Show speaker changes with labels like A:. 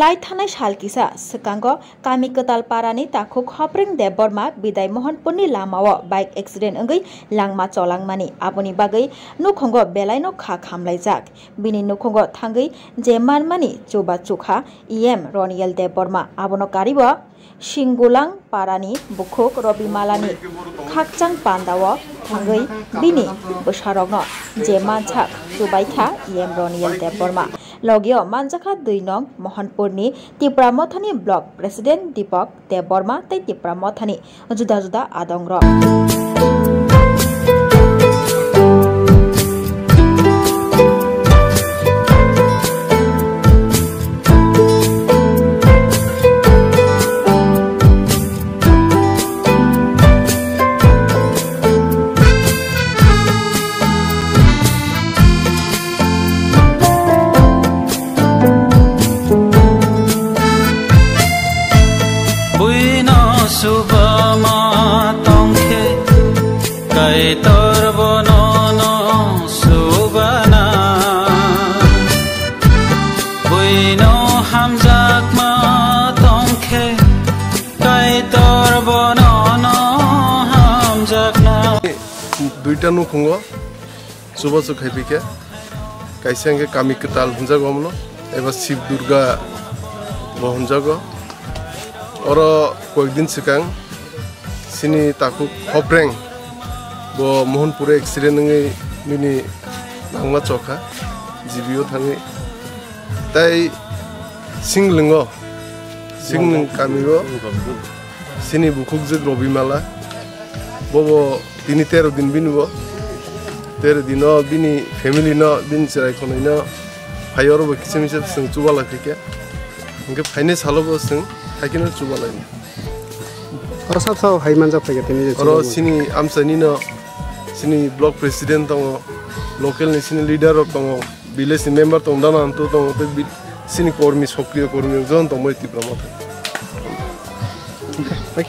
A: লাই থানায় সালকিসা সকাঙ্গ, কামিকতাল পারানি তাকু, খপ্রেং, দেববর্মা, বিদায় মোহনপুরনি লামাও, বাইক এক্সিডেন্ট অঙ্গই, লাংমা, চলাংমানি আবনি বাগৈ নুখঙ্গ, বেলাইনো, খা খামলাই খামলাইজাক বিনি নুখঙ্গ, থাঙ্গই জেমানমানি চোবা চোখা, ইএম, রনিয়াল দেববর্মা আবনো কারিব সিংগুলাং পারানি বুখুক রবিমালানি খাকচাং পান্দাও, থাঙ্গই, বিনি বসারগ্ন জেমাঝাক চোবাইখা, ইএম, রনিয়াল দেববর্মা। লগীয় মানজাখা দুই নং মহনপুৰণী টিপ্ৰামথানি ব্লক প্ৰেচিডেণ্ট দীপক দেৱ বৰ্মা তাই টিপ্ৰামথানী যুদা যুদা আদংৰ।
B: Buino hamjak ma tongkhe kai tor bonono hamjak na.
C: দুইটা নুখুঙ্গ সুবাসু খাইপিকে কাইসেঙ্গে কামি কেতাল হুঞ্জাগ আমলো এবার শিব দুর্গা বহঞ্জাগ ওর কয়েকদিন সিকাং সিনি তাকু হপ্রেং ব মোহনপুরে এক্সিডেন্ট নঙে মিনি নাংমা চখা জিবিও থাঙে তাই চিংলিংগ চিংলিং কামিব চিনি বুকুক যে ৰবিমালা বব তিনি তেৰ দিন বিনিব তেৰ দিন বিনি ফেমিলি ন দিন চিৰাইখন ন ভাই ৰ'ব কিছু মিছে চিং চুবা লাগে এনেকৈ ফাইনে চালব চিং থাকিনে চুবা লাগে
D: ৰ
C: চিনি আমচানি ন চিনি ব্লক প্ৰেচিডেণ্ট দ লোকেল নিচিনি লিডাৰক দ биле member tomdan anto tomote bil sini kormi sokriyo kormi uzon tomo iti pramote.
D: Okay.